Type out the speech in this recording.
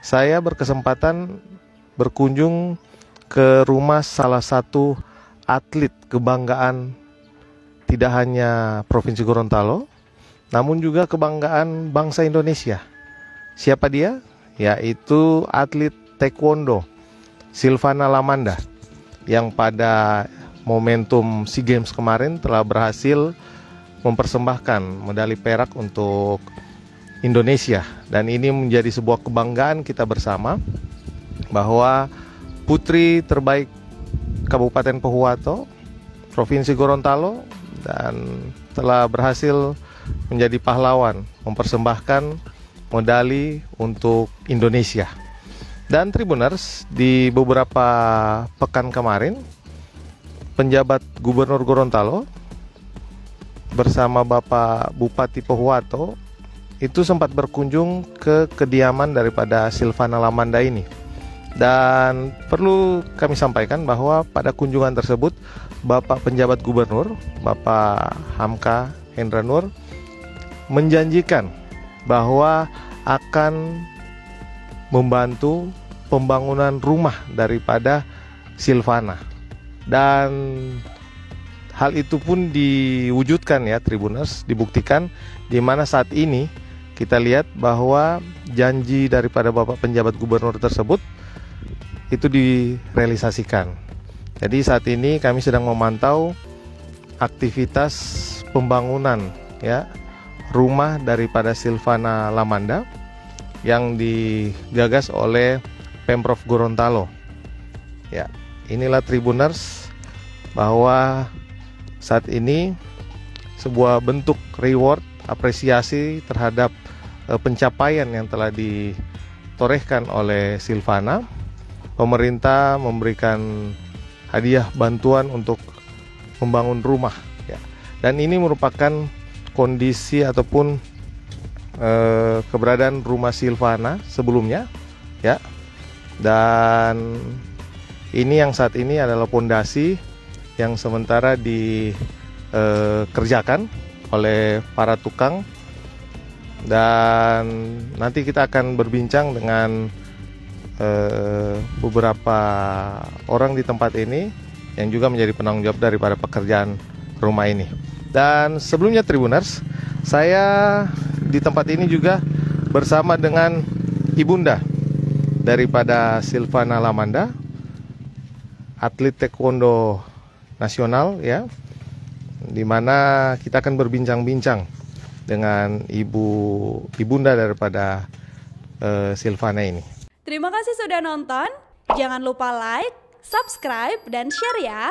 saya berkesempatan berkunjung ke rumah salah satu atlet kebanggaan tidak hanya Provinsi Gorontalo, namun juga kebanggaan bangsa Indonesia. Siapa dia? Yaitu atlet taekwondo Silvana Lamanda yang pada momentum SEA Games kemarin telah berhasil mempersembahkan medali perak untuk Indonesia dan ini menjadi sebuah kebanggaan kita bersama bahwa putri terbaik Kabupaten Pohuwato Provinsi Gorontalo dan telah berhasil menjadi pahlawan mempersembahkan medali untuk Indonesia. Dan Tribuners di beberapa pekan kemarin penjabat Gubernur Gorontalo bersama Bapak Bupati Pohuwato itu sempat berkunjung ke kediaman daripada Silvana Lamanda ini. Dan perlu kami sampaikan bahwa pada kunjungan tersebut Bapak penjabat gubernur, Bapak Hamka Hendra Nur menjanjikan bahwa akan membantu pembangunan rumah daripada Silvana. Dan hal itu pun diwujudkan ya Tribuners, dibuktikan di mana saat ini kita lihat bahwa janji daripada Bapak penjabat gubernur tersebut itu direalisasikan. Jadi saat ini kami sedang memantau aktivitas pembangunan ya rumah daripada Silvana Lamanda yang digagas oleh Pemprov Gorontalo. Ya, inilah Tribuners bahwa saat ini sebuah bentuk reward apresiasi terhadap pencapaian yang telah ditorehkan oleh Silvana pemerintah memberikan hadiah bantuan untuk membangun rumah ya. Dan ini merupakan kondisi ataupun eh, keberadaan rumah Silvana sebelumnya ya. Dan ini yang saat ini adalah pondasi yang sementara dikerjakan eh, oleh para tukang dan nanti kita akan berbincang dengan Eh, beberapa orang di tempat ini yang juga menjadi penanggung jawab daripada pekerjaan rumah ini. Dan sebelumnya Tribuners, saya di tempat ini juga bersama dengan ibunda daripada Silvana Lamanda, atlet taekwondo nasional ya, di mana kita akan berbincang-bincang dengan ibu ibunda daripada uh, Silvana ini. Terima kasih sudah nonton. Jangan lupa like, subscribe, dan share ya.